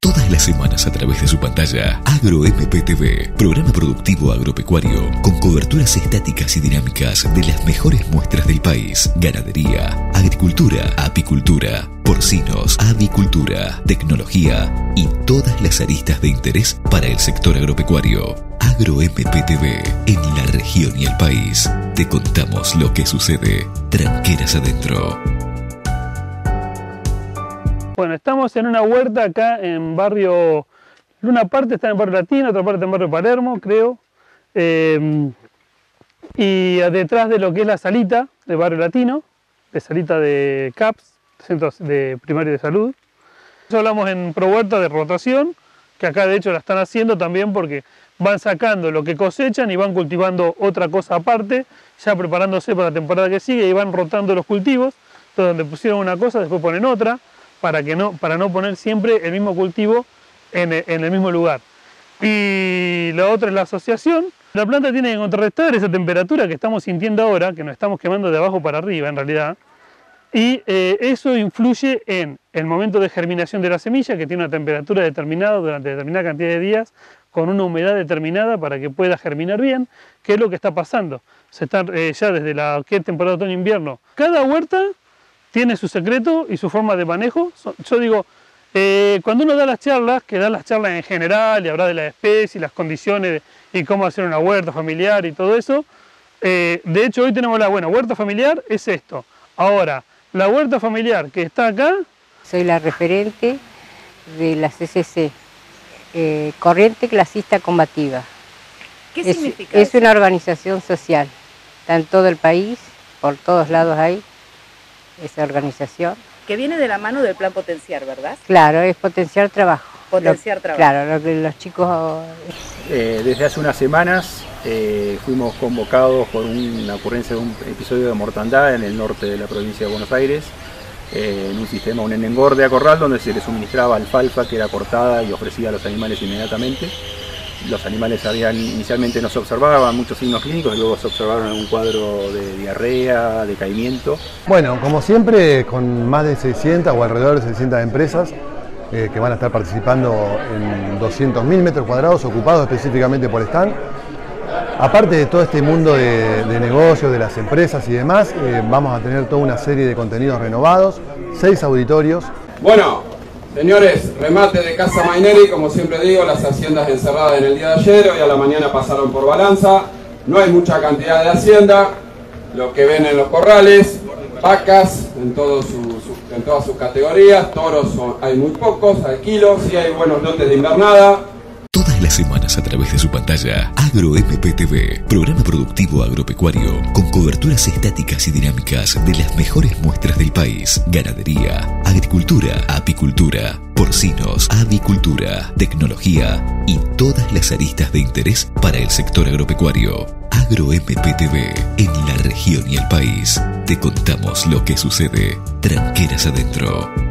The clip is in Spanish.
Todas las semanas a través de su pantalla, Agro MPTV, programa productivo agropecuario con coberturas estáticas y dinámicas de las mejores muestras del país. Ganadería, agricultura, apicultura, porcinos, avicultura, tecnología y todas las aristas de interés para el sector agropecuario. Agro MPTV, en la región y el país. Te contamos lo que sucede. Tranqueras adentro. Bueno, estamos en una huerta acá en barrio, una parte está en barrio Latino, otra parte en barrio Palermo, creo. Eh, y detrás de lo que es la salita de barrio Latino, de salita de CAPS, Centros de Primario de Salud. hablamos en Pro Huerta de rotación, que acá de hecho la están haciendo también porque van sacando lo que cosechan y van cultivando otra cosa aparte, ya preparándose para la temporada que sigue y van rotando los cultivos. Entonces donde pusieron una cosa, después ponen otra para, que no, para no poner siempre el mismo cultivo en, el mismo lugar. Y la otra es la asociación. La planta tiene que contrarrestar esa temperatura que estamos sintiendo ahora, que nos estamos quemando de abajo para arriba en realidad, y eh, eso influye en el momento de germinación de la semilla, que tiene una temperatura determinada durante determinada cantidad de días, con una humedad determinada para que pueda germinar bien, ¿Qué es lo que está pasando. Se está eh, ya desde la que temporada otoño-invierno. Cada huerta tiene su secreto y su forma de manejo. Yo digo, eh, cuando uno da las charlas, que da las charlas en general y habla de la especie, las condiciones y cómo hacer una huerta familiar y todo eso, eh, de hecho hoy tenemos la buena huerta familiar, es esto. Ahora, la huerta familiar que está acá... Soy la referente de la CCC, eh, Corriente Clasista Combativa. ¿Qué es, significa Es una organización social, está en todo el país, por todos lados hay, esa organización. Que viene de la mano del plan potenciar, ¿verdad? Claro, es potenciar trabajo. Potenciar trabajo. Claro, lo que los chicos... Eh, desde hace unas semanas eh, fuimos convocados por una ocurrencia de un episodio de mortandad en el norte de la provincia de Buenos Aires, eh, en un sistema, un engorde a corral donde se le suministraba alfalfa que era cortada y ofrecida a los animales inmediatamente los animales habían inicialmente no se observaban muchos signos clínicos y luego se observaron un cuadro de diarrea, decaimiento. Bueno, como siempre, con más de 600 o alrededor de 600 empresas eh, que van a estar participando en 200.000 metros cuadrados ocupados específicamente por stand. Aparte de todo este mundo de, negocios, de las empresas y demás, eh, vamos a tener toda una serie de contenidos renovados, seis auditorios. Bueno, Señores, remate de Casa Maineri, como siempre digo, las haciendas encerradas en el día de ayer, hoy a la mañana pasaron por balanza, no hay mucha cantidad de hacienda, lo que ven en los corrales, vacas en, en todas sus categorías, toros hay muy pocos, hay kilos, sí hay buenos lotes de invernada, semanas a través de su pantalla, Agro MPTV, programa productivo agropecuario con coberturas estáticas y dinámicas de las mejores muestras del país. Ganadería, agricultura, apicultura, porcinos, avicultura, tecnología y todas las aristas de interés para el sector agropecuario. Agro MPTV, en la región y el país. Te contamos lo que sucede. Tranqueras adentro.